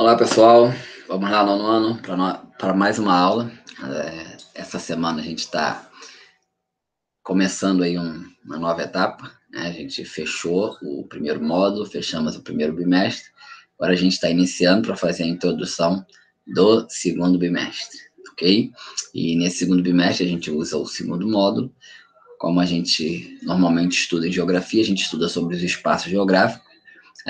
Olá, pessoal. Vamos lá, nono ano, para mais uma aula. É, essa semana a gente está começando aí um, uma nova etapa. Né? A gente fechou o primeiro módulo, fechamos o primeiro bimestre. Agora a gente está iniciando para fazer a introdução do segundo bimestre, ok? E nesse segundo bimestre a gente usa o segundo módulo. Como a gente normalmente estuda em geografia, a gente estuda sobre os espaços geográficos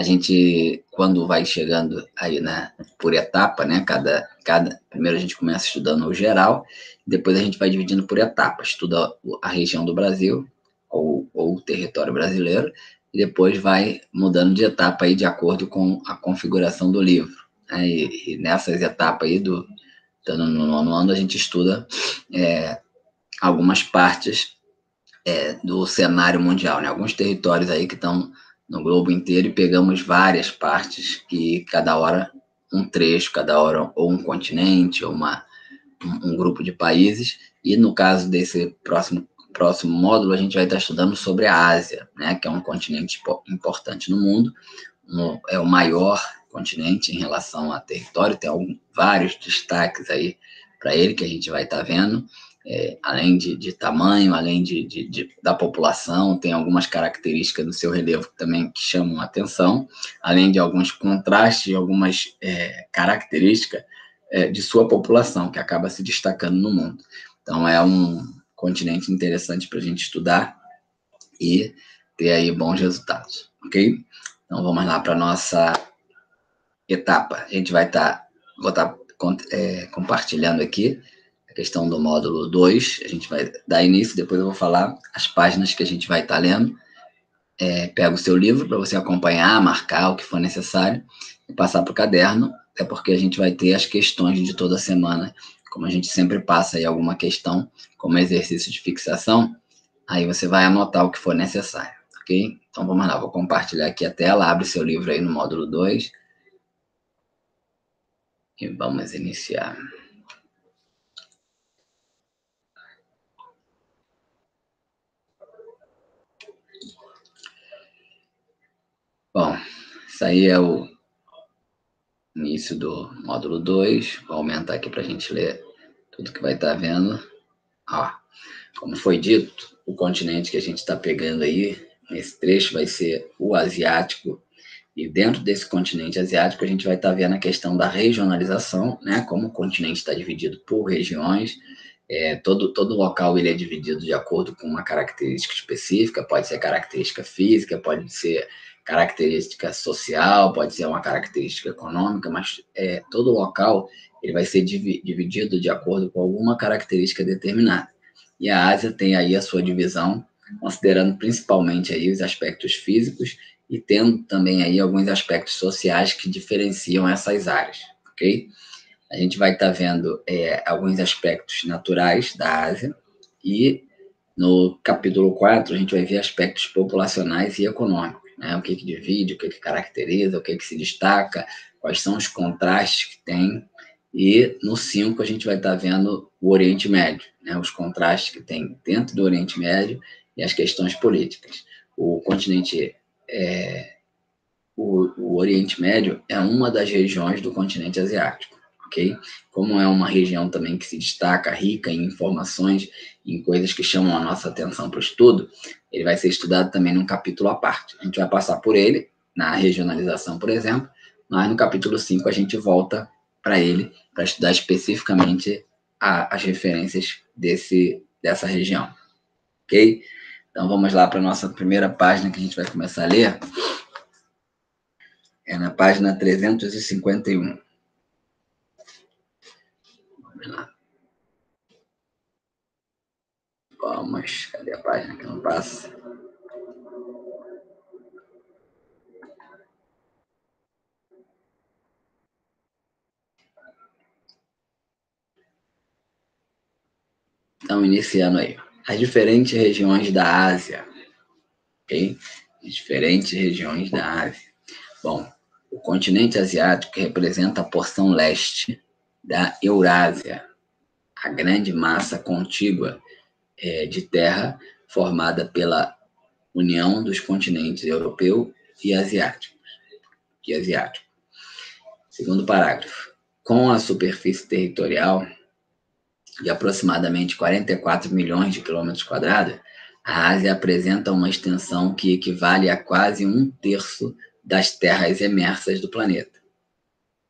a gente, quando vai chegando aí, né, por etapa, né, cada, cada, primeiro a gente começa estudando o geral, depois a gente vai dividindo por etapas, estuda a região do Brasil, ou, ou o território brasileiro, e depois vai mudando de etapa aí de acordo com a configuração do livro. Né, e, e, nessas etapas aí do, no nono ano, a gente estuda é, algumas partes é, do cenário mundial, né, alguns territórios aí que estão no globo inteiro e pegamos várias partes que cada hora um trecho, cada hora ou um continente ou uma, um, um grupo de países. E no caso desse próximo próximo módulo a gente vai estar estudando sobre a Ásia, né, que é um continente importante no mundo, um, é o maior continente em relação a território, tem algum, vários destaques aí para ele que a gente vai estar vendo é, além de, de, tamanho, além de, de, da população, tem algumas características do seu relevo também que chamam atenção, além de alguns contrastes, algumas é, características é, de sua população, que acaba se destacando no mundo. Então, é um continente interessante para a gente estudar e ter aí bons resultados, ok? Então, vamos lá para a nossa etapa. A gente vai estar, tá, vou estar tá, é, compartilhando aqui questão do módulo 2, a gente vai dar início, depois eu vou falar as páginas que a gente vai estar tá lendo. É, pega o seu livro para você acompanhar, marcar o que for necessário e passar para o caderno, é porque a gente vai ter as questões de toda semana, como a gente sempre passa aí alguma questão como exercício de fixação, aí você vai anotar o que for necessário, ok? Então vamos lá, vou compartilhar aqui a tela, abre seu livro aí no módulo 2 e vamos iniciar. Bom, isso aí é o início do módulo 2. Vou aumentar aqui para a gente ler tudo que vai estar tá vendo. Ó, como foi dito, o continente que a gente está pegando aí, nesse trecho, vai ser o asiático. E dentro desse continente asiático, a gente vai estar tá vendo a questão da regionalização, né? Como o continente está dividido por regiões. É, todo, todo local ele é dividido de acordo com uma característica específica, pode ser característica física, pode ser característica social, pode ser uma característica econômica, mas é, todo local ele vai ser dividido de acordo com alguma característica determinada. E a Ásia tem aí a sua divisão, considerando principalmente aí os aspectos físicos e tendo também aí alguns aspectos sociais que diferenciam essas áreas, ok? A gente vai estar tá vendo é, alguns aspectos naturais da Ásia e no capítulo 4 a gente vai ver aspectos populacionais e econômicos né? o que, que divide, o que, que caracteriza, o que, que se destaca, quais são os contrastes que tem. E no 5 a gente vai estar tá vendo o Oriente Médio, né? os contrastes que tem dentro do Oriente Médio e as questões políticas. O continente, é, o, o Oriente Médio é uma das regiões do continente asiático ok? Como é uma região também que se destaca, rica em informações, em coisas que chamam a nossa atenção para o estudo, ele vai ser estudado também num capítulo à parte. A gente vai passar por ele, na regionalização, por exemplo, mas no capítulo 5 a gente volta para ele, para estudar especificamente a, as referências desse, dessa região, ok? Então vamos lá para a nossa primeira página que a gente vai começar a ler. É na página 351. Vamos, cadê a página que não passa? Então, iniciando aí. As diferentes regiões da Ásia. Ok? As diferentes regiões da Ásia. Bom, o continente asiático representa a porção leste da Eurásia, a grande massa contígua é, de terra formada pela união dos continentes europeu e asiático. E asiático. Segundo parágrafo. Com a superfície territorial de aproximadamente 44 milhões de quilômetros quadrados, a Ásia apresenta uma extensão que equivale a quase um terço das terras emersas do planeta.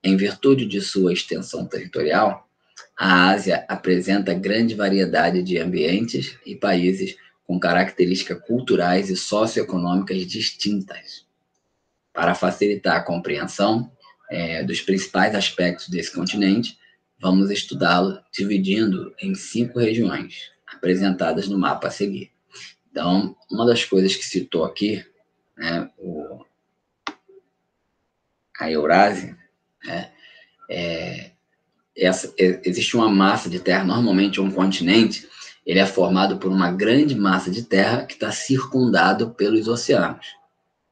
Em virtude de sua extensão territorial, a Ásia apresenta grande variedade de ambientes e países com características culturais e socioeconômicas distintas. Para facilitar a compreensão é, dos principais aspectos desse continente, vamos estudá-lo dividindo em cinco regiões, apresentadas no mapa a seguir. Então, uma das coisas que citou aqui, né, o, a Eurásia, né, é, essa, é, existe uma massa de terra, normalmente um continente, ele é formado por uma grande massa de terra que está circundado pelos oceanos.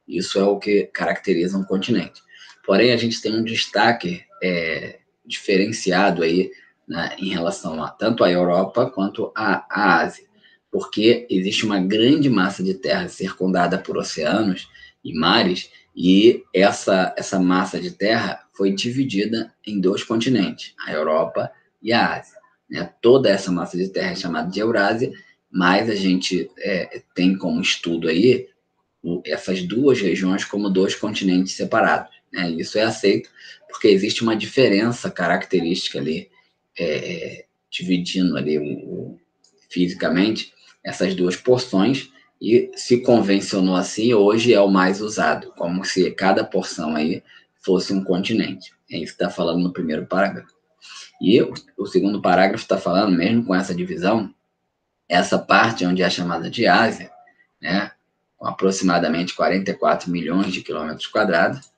Isso é o que caracteriza um continente. Porém, a gente tem um destaque é, diferenciado aí né, em relação a tanto a Europa quanto a, a Ásia, porque existe uma grande massa de terra circundada por oceanos e mares, e essa, essa massa de terra foi dividida em dois continentes, a Europa e a Ásia. Né? Toda essa massa de terra é chamada de Eurásia, mas a gente é, tem como estudo aí essas duas regiões como dois continentes separados. Né? Isso é aceito porque existe uma diferença característica ali, é, dividindo ali o, o, fisicamente essas duas porções, e se convencionou assim, hoje é o mais usado, como se cada porção aí fosse um continente. É isso que está falando no primeiro parágrafo. E o, segundo parágrafo está falando, mesmo com essa divisão, essa parte onde é chamada de Ásia, né, com aproximadamente 44 milhões de quilômetros quadrados,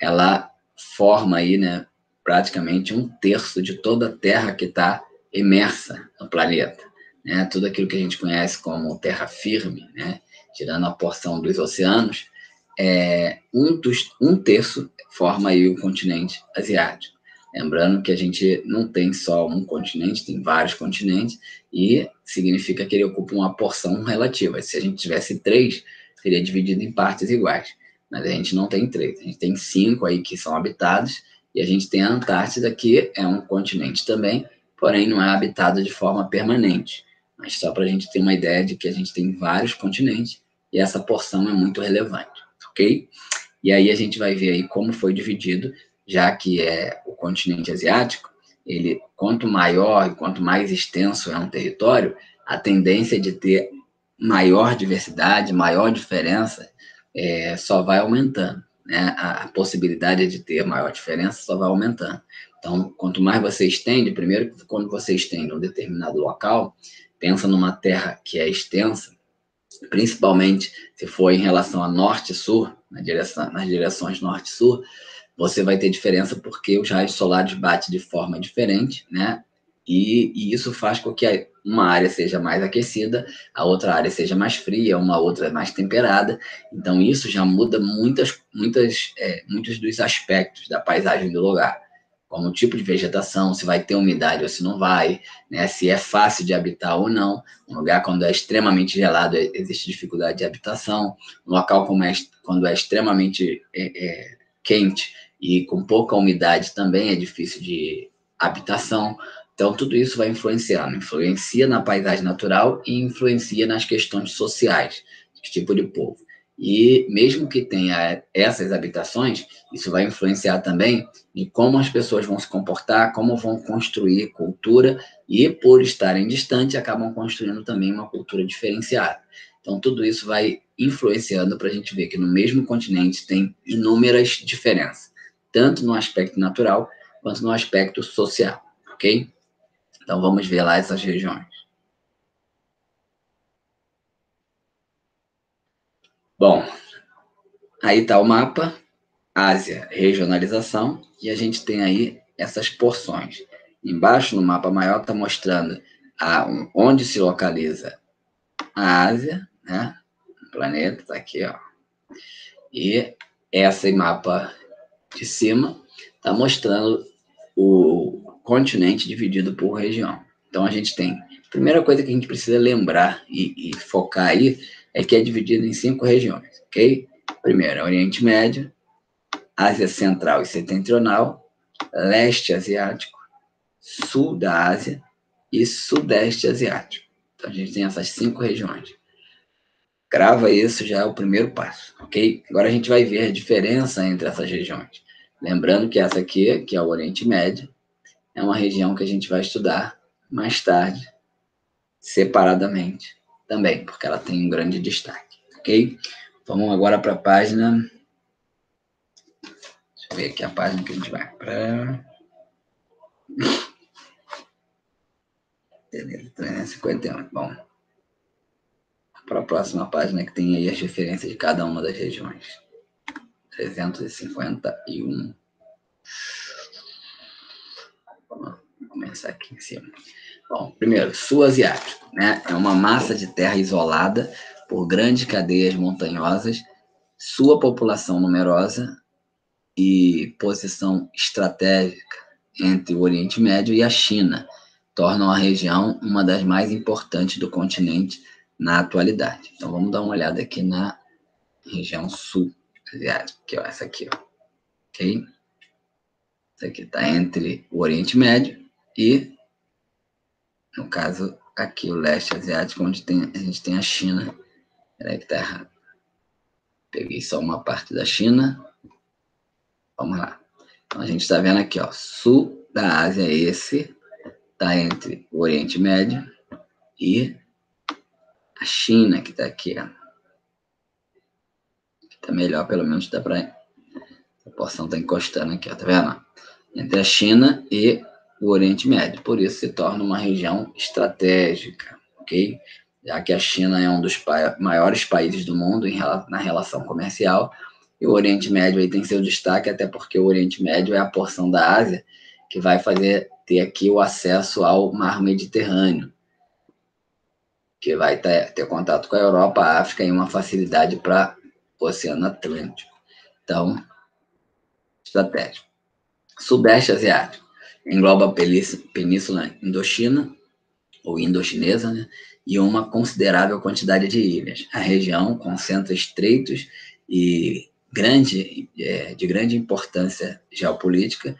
ela forma aí, né, praticamente um terço de toda a Terra que está imersa no planeta. Né? Tudo aquilo que a gente conhece como terra firme, né? tirando a porção dos oceanos, é, um, dos, um terço forma aí o continente asiático. Lembrando que a gente não tem só um continente, tem vários continentes, e significa que ele ocupa uma porção relativa. Se a gente tivesse três, seria dividido em partes iguais mas a gente não tem três. A gente tem cinco aí que são habitados e a gente tem a Antártida, que é um continente também, porém não é habitado de forma permanente. Mas só para a gente ter uma ideia de que a gente tem vários continentes e essa porção é muito relevante, ok? E aí a gente vai ver aí como foi dividido, já que é o continente asiático, ele quanto maior e quanto mais extenso é um território, a tendência de ter maior diversidade, maior diferença é, só vai aumentando. Né? A, a possibilidade de ter maior diferença só vai aumentando. Então, quanto mais você estende, primeiro, quando você estende um determinado local, pensa numa terra que é extensa, principalmente se for em relação a norte e sul, na direção, nas direções norte e sul, você vai ter diferença porque os raios solares batem de forma diferente, né? E, e, isso faz com que uma área seja mais aquecida, a outra área seja mais fria, uma outra mais temperada. Então, isso já muda muitas, muitas, é, muitos dos aspectos da paisagem do lugar, como o tipo de vegetação, se vai ter umidade ou se não vai, né, se é fácil de habitar ou não. Um lugar, quando é extremamente gelado, existe dificuldade de habitação. Um local como é, quando é extremamente é, é, quente e com pouca umidade, também é difícil de habitação. Então, tudo isso vai influenciando, influencia na paisagem natural e influencia nas questões sociais, de tipo de povo. E mesmo que tenha essas habitações, isso vai influenciar também em como as pessoas vão se comportar, como vão construir cultura e, por estarem distantes, acabam construindo também uma cultura diferenciada. Então, tudo isso vai influenciando para a gente ver que no mesmo continente tem inúmeras diferenças, tanto no aspecto natural quanto no aspecto social, ok? Então vamos ver lá essas regiões. Bom, aí está o mapa, Ásia, regionalização, e a gente tem aí essas porções. Embaixo no mapa maior está mostrando a, onde se localiza a Ásia, né? O planeta está aqui, ó. E esse mapa de cima está mostrando o continente dividido por região. Então a gente tem. A primeira coisa que a gente precisa lembrar e, e focar aí é que é dividido em cinco regiões, ok? Primeiro, Oriente Médio, Ásia Central e Setentrional, leste asiático, sul da Ásia e sudeste asiático. Então, a gente tem essas cinco regiões. Grava isso, já é o primeiro passo, ok? Agora a gente vai ver a diferença entre essas regiões. Lembrando que essa aqui, que é o Oriente Médio, é uma região que a gente vai estudar mais tarde, separadamente também, porque ela tem um grande destaque, ok? Vamos agora para a página. Deixa eu ver aqui a página que a gente vai para. Beleza, 351. Bom. Para a próxima página que tem aí as referências de cada uma das regiões. 351. Vamos começar aqui em cima. Bom, primeiro, sul asiático, né? É uma massa de terra isolada por grandes cadeias montanhosas, sua população numerosa e posição estratégica entre o Oriente Médio e a China tornam a região uma das mais importantes do continente na atualidade. Então vamos dar uma olhada aqui na região sul asiática, que é essa aqui, ó. ok? Essa aqui está entre o Oriente Médio e, no caso, aqui o leste asiático, onde tem, a gente tem a China. Peraí que tá errado. Peguei só uma parte da China. Vamos lá. Então a gente está vendo aqui, ó, sul da Ásia, esse está entre o Oriente Médio e a China, que está aqui. Ó. Está melhor, pelo menos dá para. A porção está encostando aqui, ó, tá vendo? Entre a China e o Oriente Médio. Por isso se torna uma região estratégica, ok? Já que a China é um dos maiores países do mundo em, na relação comercial, e o Oriente Médio aí tem seu destaque, até porque o Oriente Médio é a porção da Ásia que vai fazer ter aqui o acesso ao mar Mediterrâneo, que vai ter, ter contato com a Europa, a África e uma facilidade para o Oceano Atlântico. Então, estratégico. Sudeste Asiático engloba a Península Indochina, ou Indochinesa, né? e uma considerável quantidade de ilhas. A região concentra estreitos e grande, é, de grande importância geopolítica,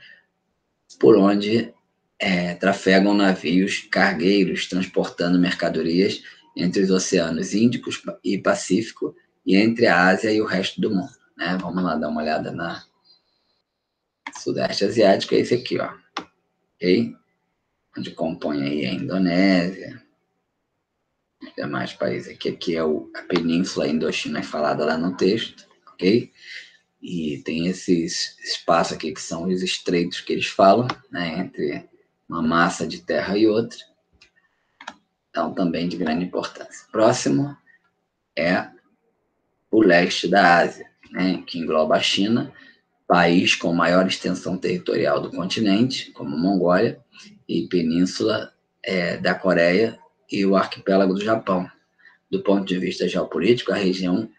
por onde é, trafegam navios cargueiros transportando mercadorias entre os oceanos Índico e Pacífico e entre a Ásia e o resto do mundo. Né? Vamos lá dar uma olhada na Sudeste Asiático, é esse aqui, ó. Onde compõe aí a Indonésia, demais países aqui. Aqui é o, a Península Indochina é falada lá no texto, ok? E tem esses espaços aqui que são os estreitos que eles falam, né? Entre uma massa de terra e outra. Então, também de grande importância. Próximo é o leste da Ásia, né, que engloba a China, país com maior extensão territorial do continente, como Mongólia, e península é, da Coreia e o arquipélago do Japão. Do ponto de vista geopolítico, a região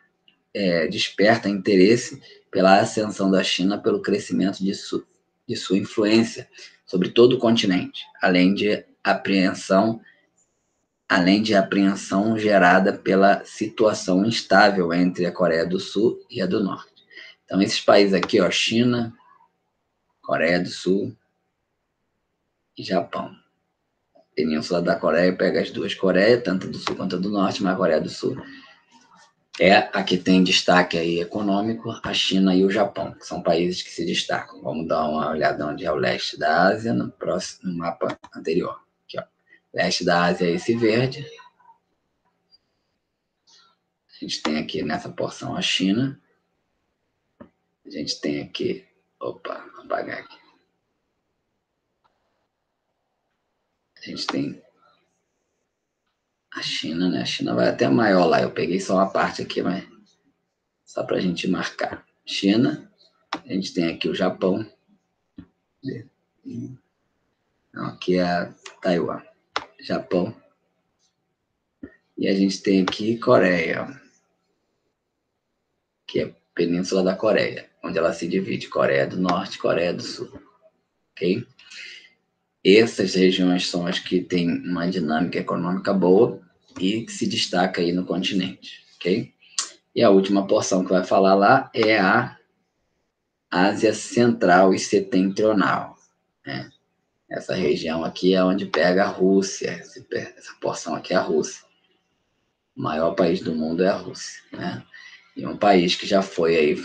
é, desperta interesse pela ascensão da China pelo crescimento de, su de sua influência sobre todo o continente, além de apreensão além de apreensão gerada pela situação instável entre a Coreia do Sul e a do Norte. Então, esses países aqui, ó, China, Coreia do Sul e Japão. Península da Coreia pega as duas Coreias, tanto do Sul quanto do Norte, mas a Coreia do Sul é a que tem destaque aí econômico, a China e o Japão, que são países que se destacam. Vamos dar uma olhada onde é o leste da Ásia, no, próximo, no mapa anterior. Aqui, ó. Leste da Ásia é esse verde. A gente tem aqui nessa porção a China. A gente tem aqui... Opa, apagar aqui. A gente tem a China, né? A China vai até maior lá. Eu peguei só uma parte aqui, mas só para a gente marcar. China, a gente tem aqui o Japão. Não, aqui é Taiwan. Japão. E a gente tem aqui Coreia, que é a Península da Coreia, onde ela se divide Coreia do Norte e Coreia do Sul. Ok? Essas regiões são as que têm uma dinâmica econômica boa e que se destaca aí no continente, ok? E a última porção que vai falar lá é a Ásia Central e Setentrional, Né? Essa região aqui é onde pega a Rússia, essa porção aqui é a Rússia. O maior país do mundo é a Rússia, né? E um país que já foi aí,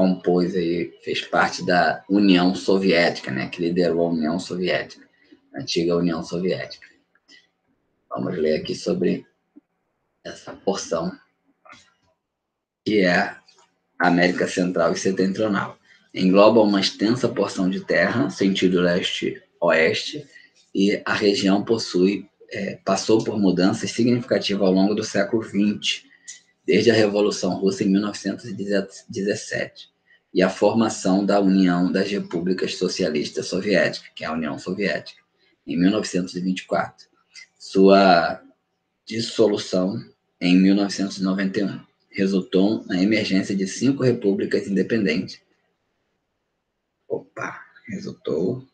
compôs aí, fez parte da União Soviética, né? Que liderou a União Soviética, a antiga União Soviética. Vamos ler aqui sobre essa porção que é a América Central e Setentrional. Engloba uma extensa porção de terra, sentido leste-oeste, e a região possui é, passou por mudanças significativas ao longo do século XX, desde a Revolução Russa em 1917 e a formação da União das Repúblicas Socialistas Soviéticas, que é a União Soviética, em 1924. Sua dissolução em 1991 resultou na emergência de cinco repúblicas independentes. Opa, resultou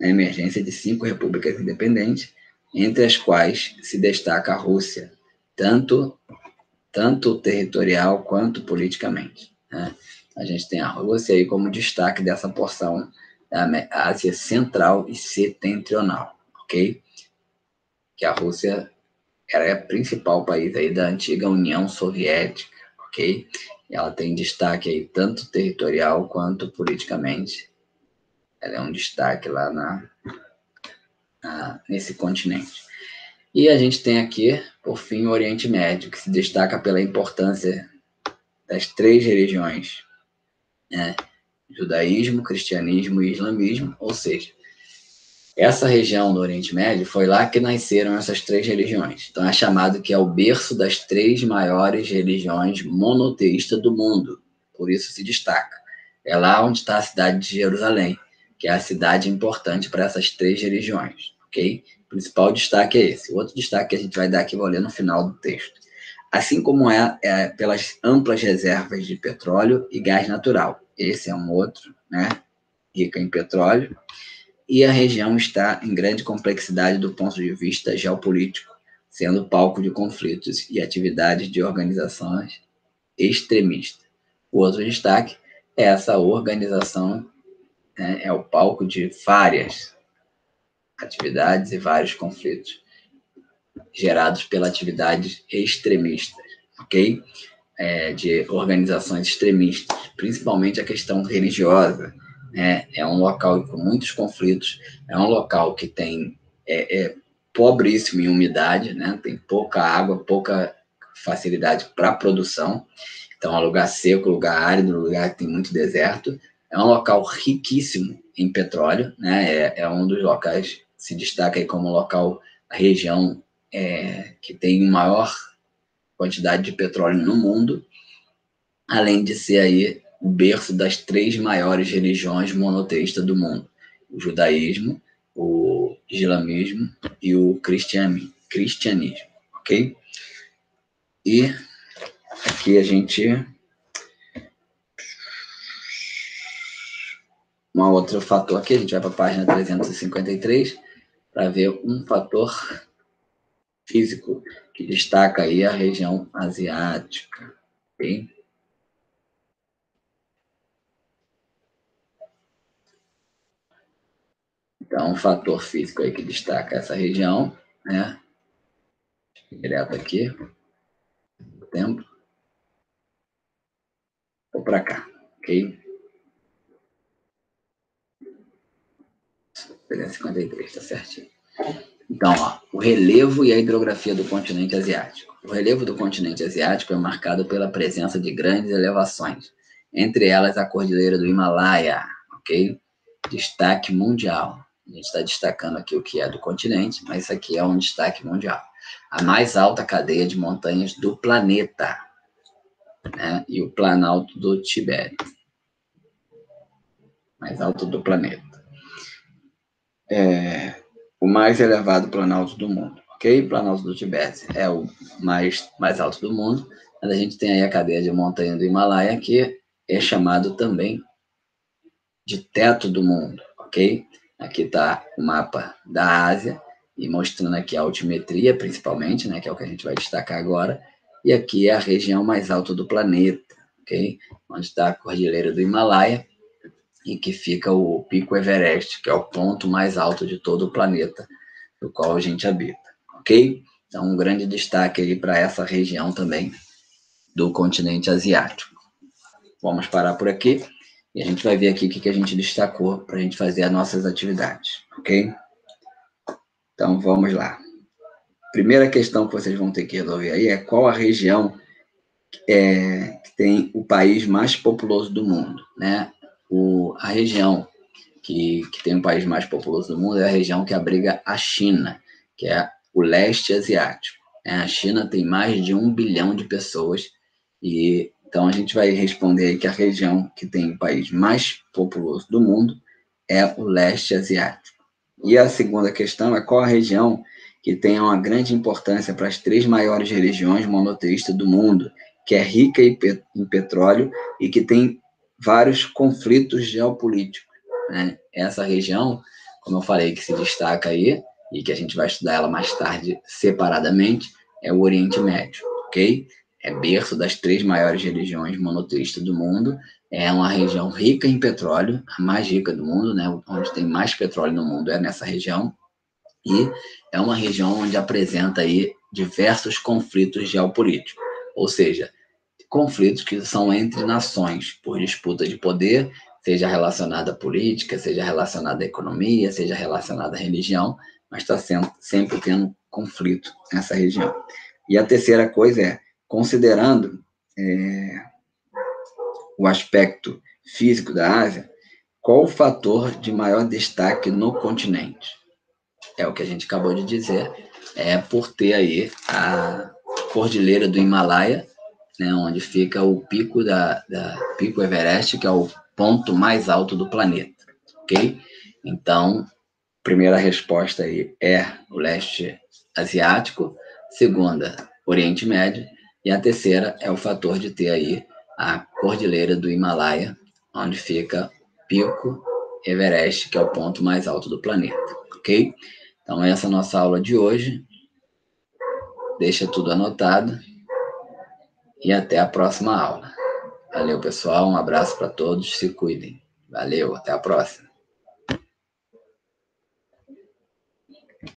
na emergência de cinco repúblicas independentes entre as quais se destaca a Rússia, tanto, tanto territorial quanto politicamente. Né? A gente tem a Rússia aí como destaque dessa porção da Ásia Central e Setentrional, ok? Que a Rússia era o principal país aí da antiga União Soviética, ok? E ela tem destaque aí tanto territorial quanto politicamente. Ela é um destaque lá na, nesse continente. E a gente tem aqui, por fim, o Oriente Médio, que se destaca pela importância das três religiões, né? judaísmo, cristianismo e islamismo, ou seja, essa região do Oriente Médio foi lá que nasceram essas três religiões. Então é chamado que é o berço das três maiores religiões monoteístas do mundo. Por isso se destaca. É lá onde está a cidade de Jerusalém, que é a cidade importante para essas três religiões ok? Principal destaque é esse. O outro destaque que a gente vai dar aqui, vou ler no final do texto. Assim como é, é pelas amplas reservas de petróleo e gás natural. Esse é um outro, né? Rica em petróleo. E a região está em grande complexidade do ponto de vista geopolítico, sendo palco de conflitos e atividades de organizações extremistas. O outro destaque é essa organização, né, é o palco de várias atividades e vários conflitos gerados pela atividade extremistas, ok? É, de organizações extremistas, principalmente a questão religiosa. Né? É um local com muitos conflitos, é um local que tem é, é pobríssimo em umidade, né? tem pouca água, pouca facilidade para produção. Então, é um lugar seco, lugar árido, lugar que tem muito deserto. É um local riquíssimo em petróleo, né? é, é um dos locais se destaca aí como local, a região é, que tem maior quantidade de petróleo no mundo, além de ser aí o berço das três maiores religiões monoteístas do mundo: o judaísmo, o islamismo e o cristianismo, ok? E aqui a gente um outro fator aqui, a gente vai para a página 353, para ver um fator físico que destaca aí a região asiática. Okay? Então, um fator físico aí que destaca essa região, né? Direto aqui, tempo. Vou para cá, ok? 353, tá certinho. Então, ó, o relevo e a hidrografia do continente asiático. O relevo do continente asiático é marcado pela presença de grandes elevações, entre elas a Cordilheira do Himalaia, ok? Destaque mundial. A gente está destacando aqui o que é do continente, mas isso aqui é um destaque mundial. A mais alta cadeia de montanhas do planeta, né? E o Planalto do Tibete. Mais alto do planeta é, o mais elevado planalto do mundo, ok? Planalto do Tibete é o mais, mais alto do mundo, mas a gente tem aí a cadeia de montanha do Himalaia, que é chamado também de teto do mundo, ok? Aqui está o mapa da Ásia, e mostrando aqui a altimetria, principalmente, né, que é o que a gente vai destacar agora, e aqui é a região mais alta do planeta, ok? Onde está a Cordilheira do Himalaia, e que fica o Pico Everest, que é o ponto mais alto de todo o planeta, do qual a gente habita, ok? Então, um grande destaque aí para essa região também do continente asiático. Vamos parar por aqui e a gente vai ver aqui o que a gente destacou para a gente fazer as nossas atividades, ok? Então, vamos lá. Primeira questão que vocês vão ter que resolver aí é qual a região é, que tem o país mais populoso do mundo, né? O, a região que, que tem o país mais populoso do mundo é a região que abriga a China, que é o leste asiático. É, a China tem mais de um bilhão de pessoas e então a gente vai responder que a região que tem o país mais populoso do mundo é o leste asiático. E a segunda questão é qual a região que tem uma grande importância para as três maiores religiões monoteístas do mundo, que é rica em petróleo e que tem vários conflitos geopolíticos. Né? Essa região, como eu falei, que se destaca aí, e que a gente vai estudar ela mais tarde separadamente, é o Oriente Médio, ok? É berço das três maiores religiões monoteístas do mundo, é uma região rica em petróleo, a mais rica do mundo, né? Onde tem mais petróleo no mundo é nessa região, e é uma região onde apresenta aí diversos conflitos geopolíticos, ou seja, conflitos que são entre nações por disputa de poder, seja relacionada à política, seja relacionada à economia, seja relacionada à religião, mas está sempre tendo conflito nessa região. E a terceira coisa é, considerando é, o aspecto físico da Ásia, qual o fator de maior destaque no continente? É o que a gente acabou de dizer, é por ter aí a cordilheira do Himalaia, né, onde fica o pico da, da pico Everest, que é o ponto mais alto do planeta, ok? Então, primeira resposta aí é o leste asiático, segunda, Oriente Médio, e a terceira é o fator de ter aí a cordilheira do Himalaia, onde fica Pico Everest, que é o ponto mais alto do planeta, ok? Então, essa é a nossa aula de hoje. Deixa tudo anotado e até a próxima aula. Valeu, pessoal. Um abraço para todos. Se cuidem. Valeu, até a próxima.